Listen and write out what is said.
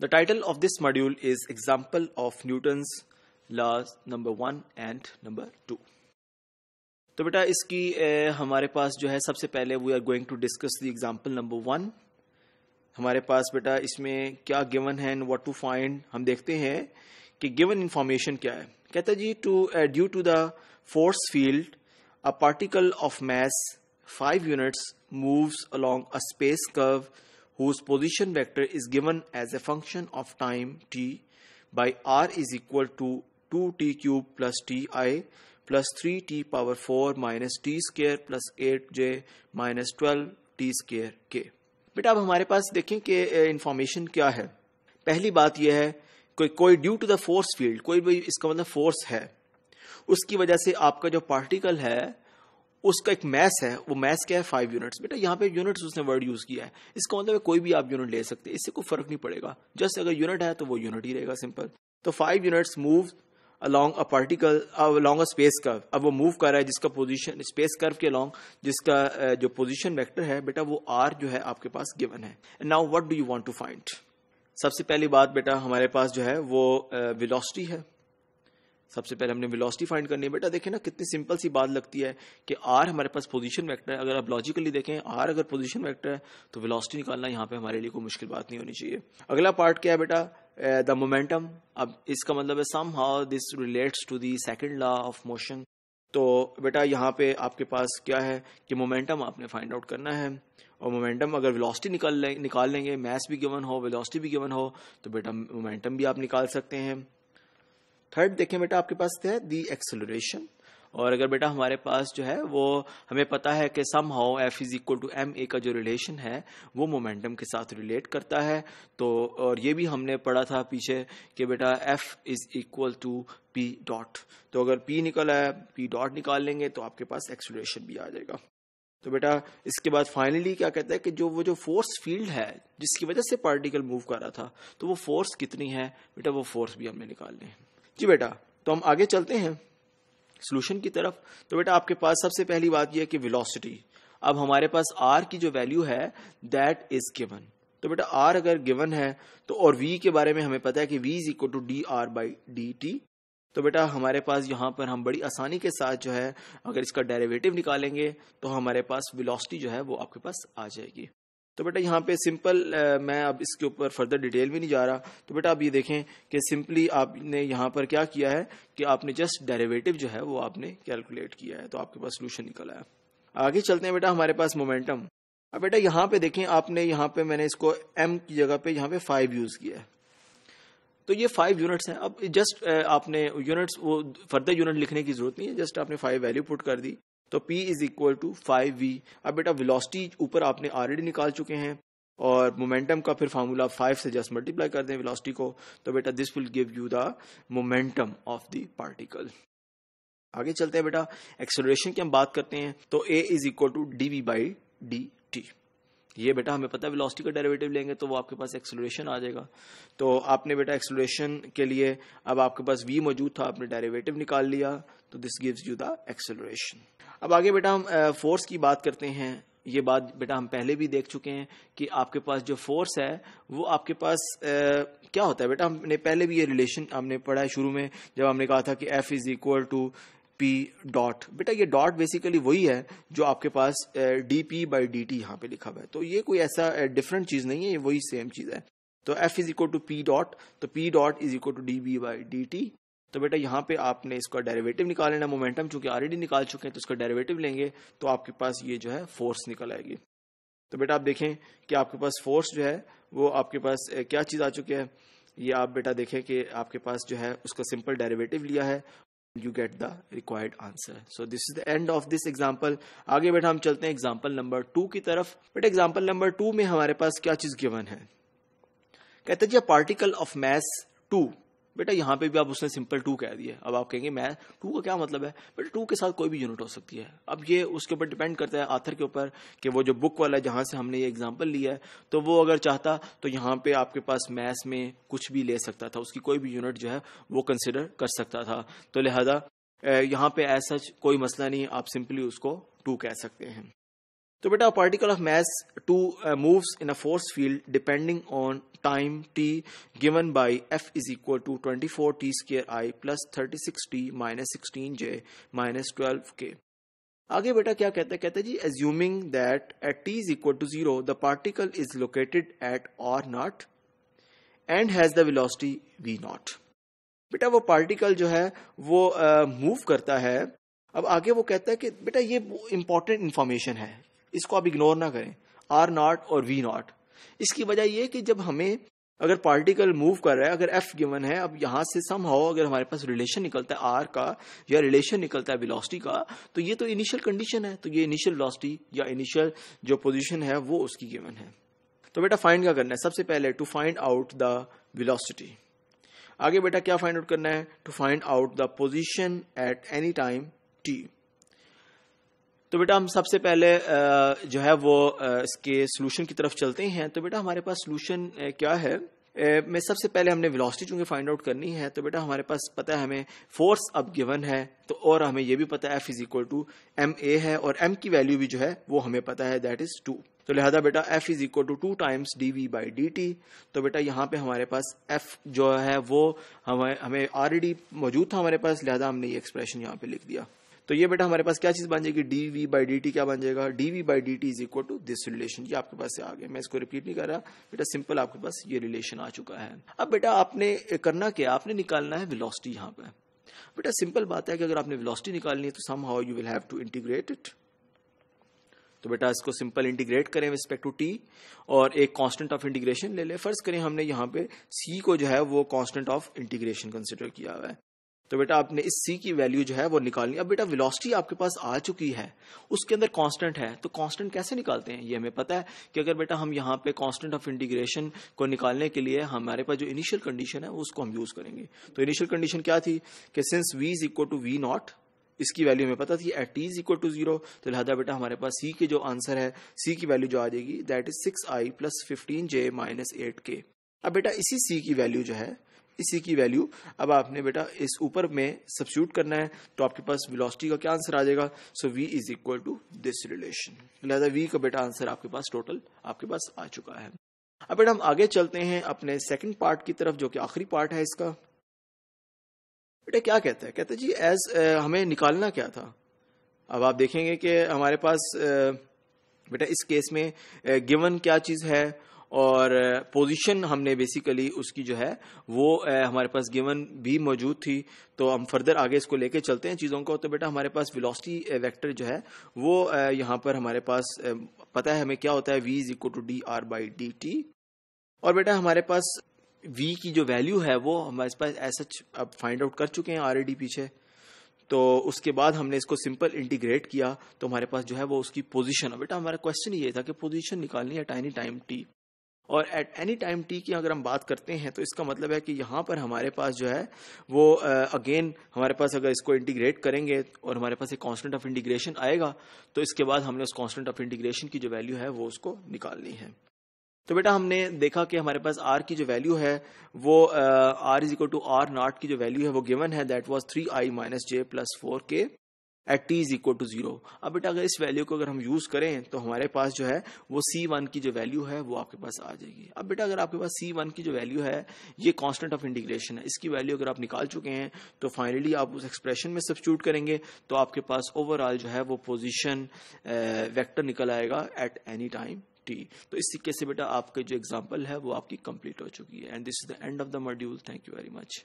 The title of this module is Example of Newton's Laws number one and number two. तो बेटा इसकी ए, हमारे पास जो है सबसे पहले we are going to discuss the example number one हमारे पास बेटा इसमें क्या गिवन है एंड व्हाट टू फाइंड हम देखते हैं कि गिवन इंफॉर्मेशन क्या है कहता G two due to the force field a particle of mass five units moves along a space curve whose position vector is given as a function of time t by r is equal to 2t cube plus ti plus 3t power 4 minus t square plus 8j minus 12 t square k बेटा अब हमारे पास देखें कि information क्या है पहली बात यह है कोई कोई due to the force field कोई भी इसका मतलब फोर्स है उसकी वजह से आपका जो पार्टिकल है उसका एक मैस है, वो मैस क्या है? फाइव यूनिट्स बेटा, यहाँ पे यूनिट्स उसने वर्ड यूज़ किया है। इसका मतलब कोई भी आप यूनिट ले सकते हैं। इससे कोई फ़र्क नहीं पड़ेगा। जस्ट अगर यूनिट है तो वो यूनिट ही रहेगा सिंपल तो five units move along a particle along a space curve अब वो मूव कर रहा है जिसका पोजीशन स्पेस कर्व के अलॉन्ग जिसका जो पोजीशन वेक्टर है, बेटा, वो आर जो है आपके पास गिवन है। Now what do you want to find सबसे पहली बात बेटा, हमारे पास जो है वो वेलोसिटी है। सबसे पहले हमने वेलोसिटी फाइंड करनी है। बेटा देखें ना कितनी सिंपल सी बात लगती है कि आर हमारे पास पोजीशन वेक्टर है। अगर आप लॉजिकली देखें आर अगर पोजीशन वेक्टर है तो वेलोसिटी निकालना यहाँ पे हमारे लिए कोई मुश्किल बात नहीं होनी चाहिए। अगला पार्ट क्या है बेटा? द मोमेंटम अब इसका मतलब है somehow this relates to the second law of motion तो बेटा यहाँ पे आपके पास क्या है कि मोमेंटम आपने फाइंड आउट करना है। और मोमेंटम अगर वेलोसिटी निकाल ले, निकाल लेंगे मैथ्स भी गिवन हो वेलोसिटी भी गिवन हो तो बेटा मोमेंटम भी आप निकाल सकते हैं। थर्ड देखें बेटा, आपके पास है? दी एक्सेलरेशन और अगर बेटा हमारे पास जो है, वो हमें पता है कि somehow F is equal to M A का जो रिलेशन है, वो मोमेंटम के साथ रिलेट करता है। तो और ये भी हमने पढ़ा था पीछे कि बेटा F is equal to P dot तो अगर पी निकला है पी डॉट निकाल लेंगे तो आपके पास एक्सेलरेशन भी आ जाएगा। तो बेटा, इसके बाद फाइनली क्या कहता है कि जो, वो जो फोर्स फ़ील्ड है, जिसकी वजह से पार्टिकल मूव कर रहा था तो वो फोर्स कितनी है? बेटा, वो फोर्स भी हमने निकालने हैं जी बेटा तो हम आगे चलते हैं। सोल्यूशन की तरफ़ तो बेटा आपके पास सबसे पहली बात यह है कि वेलोसिटी अब हमारे पास आर की जो वैल्यू है दैट इज़ गिवन तो बेटा आर अगर गिवन है तो और वी के बारे में हमें पता है कि V is equal to D R by D T तो बेटा, हमारे पास यहाँ पर हम बड़ी आसानी के साथ जो है, अगर इसका डेरिवेटिव निकालेंगे तो हमारे पास वेलोसिटी जो है, वो आपके पास आ जाएगी। तो बेटा यहाँ पे सिंपल मैं अब इसके ऊपर फर्दर डिटेल भी नहीं जा रहा। तो बेटा आप ये देखें कि सिंपली आपने यहाँ पर क्या किया है कि आपने जस्ट डेरिवेटिव जो है वो आपने कैलकुलेट किया है। तो आपके पास सोल्यूशन निकल आया आगे चलते हैं बेटा हमारे पास मोमेंटम अब बेटा यहाँ पे देखें आपने यहाँ पे मैंने इसको एम की जगह पे यहाँ पे फाइव यूज़ किया है। तो ये फाइव यूनिट्स हैं। अब जस्ट आपने यूनिट्स वो फर्दर यूनिट लिखने की ज़रूरत नहीं है। जस्ट आपने फाइव वैल्यू पुट कर दी। तो P is equal to five V अब बेटा वेलोसिटी ऊपर आपने ऑलरेडी निकाल चुके हैं और मोमेंटम का फिर फार्मूला फाइव से जस्ट मल्टीप्लाई कर दें वेलोसिटी को तो बेटा this will give you the momentum of the particle आगे चलते हैं बेटा एक्सेलरेशन की हम बात करते हैं तो A is equal to D V by D ये बेटा हमें पता है वेलोसिटी का डेरिवेटिव लेंगे तो वो आपके पास एक्सेलरेशन आ जाएगा। तो आपने बेटा एक्सेलरेशन के लिए अब आपके पास वी मौजूद था आपने डेरिवेटिव निकाल लिया तो this gives you the acceleration अब आगे बेटा हम फोर्स की बात करते हैं। ये बात बेटा हम पहले भी देख चुके हैं कि आपके पास जो फोर्स है वो आपके पास आ, क्या होता है बेटा? हमने पहले भी ये रिलेशन हमने पढ़ा है शुरू में जब हमने कहा था कि F is equal to P dot बेटा, ये डॉट बेसिकली वही है जो आपके पास D P by D T यहाँ पे लिखा हुआ है। तो ये कोई ऐसा डिफरेंट चीज़ नहीं है, ये वही सेम चीज़ है। तो F is equal to p dot तो p dot is equal to D B by D T तो बेटा, यहाँ पे आपने इसका डेरिवेटिव निकाल लेना मोमेंटम चूँकि ऑलरेडी निकाल चुके हैं तो इसका डेरिवेटिव लेंगे तो आपके पास ये जो है फोर्स निकल आएगी। तो बेटा, आप देखें कि आपके पास फोर्स जो है, वो आपके पास क्या चीज़ आ चुकी है? ये आप बेटा देखें कि आपके पास जो है, उसका सिंपल डेरिवेटिव लिया है। You get the required answer so this is the end of this example आगे बेटा हम चलते हैं एग्ज़ाम्पल नंबर टू की तरफ़। बट एग्ज़ाम्पल नंबर टू में हमारे पास क्या चीज़ गिवन है? कहते जी पार्टिकल ऑफ़ मैस टू बेटा, यहाँ पे भी आप उसने सिंपल टू कह दिया अब आप कहेंगे, मैं टू का क्या मतलब है? बेटा टू के साथ कोई भी यूनिट हो सकती है। अब ये उसके ऊपर डिपेंड करता है आथर के ऊपर कि वो जो बुक वाला है, जहाँ से हमने ये एग्ज़ाम्पल लिया है तो वो अगर चाहता तो यहाँ पे आपके पास मैथ्स में कुछ भी ले सकता था। उसकी कोई भी यूनिट जो है, वो कंसिडर कर सकता था। तो लिहाजा यहाँ पे ऐसा कोई मसला नहीं, आप सिंपली उसको टू कह सकते हैं। तो बेटा particle of mass two moves in a force field depending on time T given by F is equal to twenty four T square I plus thirty six T minus sixteen J minus twelve K आगे बेटा क्या कहते हैं? कहते हैं जी assuming that at T is equal to zero the particle is located at R not and has the velocity V not बेटा वो particle जो है वो मूव uh, करता है। अब आगे वो कहता है कि बेटा ये इंपॉर्टेंट इंफॉर्मेशन है। इसको आप इग्नोर ना करें। आर नॉट और वी नॉट इसकी वजह यह कि जब हमें अगर पार्टिकल मूव कर रहा है, अगर एफ़ गिवन है, अब यहाँ से सम हो अगर हमारे पास रिलेशन निकलता है आर का, या रिलेशन निकलता है वेलोसिटी का तो ये तो इनिशियल कंडीशन है। तो ये इनिशियल वेलोसिटी या इनिशियल जो पोजीशन है, वो उसकी गिवन है। तो बेटा फाइंड क्या करना है? सबसे पहले to find out the velocity आगे बेटा क्या फाइंड आउट करना है? To find out the position at any time T तो बेटा हम सबसे पहले जो है वो इसके सोल्यूशन की तरफ़ चलते हैं। तो बेटा हमारे पास सोल्यूशन क्या है? में सबसे पहले हमने वेलोसिटी चूँकि फाइंड आउट करनी है तो बेटा हमारे पास पता है हमें फोर्स अब गिवन है तो और हमें यह भी पता है F is equal to M A है, और एम की वैल्यू भी जो है वो हमें पता है दैट इज़ टू तो लिहाजा बेटा F is equal to two times D V by D T तो बेटा यहाँ पे हमारे पास एफ़ जो है वो हमें हमें ऑलरेडी मौजूद था हमारे पास, लिहाजा हमने ये एक्सप्रेशन यहाँ पे लिख दिया। तो ये बेटा हमारे पास क्या चीज़ बन जाएगी? D V by D T क्या बन जाएगा? D V by D T is equal to this relation ये आपके पास आ गया। मैं इसको रिपीट नहीं कर रहा। बेटा सिंपल आपके पास ये रिलेशन आ चुका है। अब बेटा आपने करना क्या? आपने निकालना है वेलोसिटी यहाँ पे। बेटा सिंपल बात है कि अगर आपने वेलोसिटी निकालनी है तो somehow you will have to integrate it तो बेटा इसको सिंपल इंटीग्रेट करें रिस्पेक्ट टू टी और एक कांस्टेंट ऑफ़ इंटीग्रेशन ले ले। फ़र्ज़ करें हमने यहाँ पे सी को जो है वो कांस्टेंट ऑफ़ इंटीग्रेशन कंसिडर किया हुआ है। तो बेटा आपने इस सी की वैल्यू जो है वो निकालनी अब बेटा वेलोसिटी आपके पास आ चुकी है, उसके अंदर कांस्टेंट है तो कांस्टेंट कैसे निकालते हैं? ये हमें पता है कि अगर बेटा हम यहाँ पे कांस्टेंट ऑफ़ इंटीग्रेशन को निकालने के लिए हमारे पास जो इनिशियल कंडीशन है, उसको हम यूज़ करेंगे। तो इनिशियल कंडीशन क्या थी? कि since V is equal to V not इसकी वैल्यू हमें पता थी at is equal to zero तो लिहाजा बेटा हमारे पास सी के जो आंसर है सी की वैल्यू जो आ जाएगी that is six I plus fifteen J minus eight K अब बेटा इसी सी की वैल्यू जो है इसी की वैल्यू अब आपने बेटा इस ऊपर में सब्सिट्यूट करना है तो आपके पास वेलोसिटी का क्या आंसर आ जाएगा? So v is equal to this relation लिहाजा v का बेटा आंसर आपके पास टोटल आपके पास आ चुका है। अब बेटा हम आगे चलते हैं अपने सेकंड पार्ट की तरफ़, जो कि आखिरी पार्ट है इसका। बेटा क्या कहता है? कहता जी एज हमें निकालना क्या था? अब आप देखेंगे कि हमारे पास बेटा इस केस में गिवन क्या चीज़ है और पोजीशन हमने बेसिकली उसकी जो है, वो हमारे पास गिवन भी मौजूद थी। तो हम फर्दर आगे इसको लेके चलते हैं चीज़ों को। तो बेटा हमारे पास वेलोसिटी वेक्टर जो है, वो यहाँ पर हमारे पास पता है हमें क्या होता है? V is equal to D R by D T और बेटा हमारे पास वी की जो वैल्यू है, वो हमारे पास ऐसा अब फाइंड आउट कर चुके हैं ऑलरेडी पीछे। तो उसके बाद हमने इसको सिंपल इंटीग्रेट किया। तो हमारे पास जो है, वो उसकी पोजीशन बेटा हमारा क्वेश्चन ये था कि पोजीशन निकालनी है टाइनी टाइम टी और एट एनी टाइम टी की अगर हम बात करते हैं तो इसका मतलब है कि यहाँ पर हमारे पास जो है वो अगेन uh, हमारे पास अगर इसको इंटीग्रेट करेंगे और हमारे पास एक कांस्टेंट ऑफ़ इंटीग्रेशन आएगा तो इसके बाद हमने उस कांस्टेंट ऑफ़ इंटीग्रेशन की जो वैल्यू है वो उसको निकालनी है। तो बेटा हमने देखा कि हमारे पास आर की जो वैल्यू है वो R is equal to R not की जो वैल्यू है वो गिवन है that was three I minus J plus four K at T is equal to zero अब बेटा, अगर इस वैल्यू को अगर हम यूज़ करें तो हमारे पास जो है, वो सी वन की जो वैल्यू है, वो आपके पास आ जाएगी। अब बेटा, अगर आपके पास सी वन की जो वैल्यू है, ये कांस्टेंट ऑफ़ इंटीग्रेशन है। इसकी वैल्यू अगर आप निकाल चुके हैं तो फाइनली आप उस एक्सप्रेशन में सब्सिट्यूट करेंगे तो आपके पास ओवरऑल जो है, वो पोजिशन वैक्टर निकल आएगा एट एनी टाइम टी तो इस तरीके से बेटा, आपका जो एग्ज़ाम्पल है, वो आपकी कंप्लीट हो चुकी है। And this is the end of the module thank you very much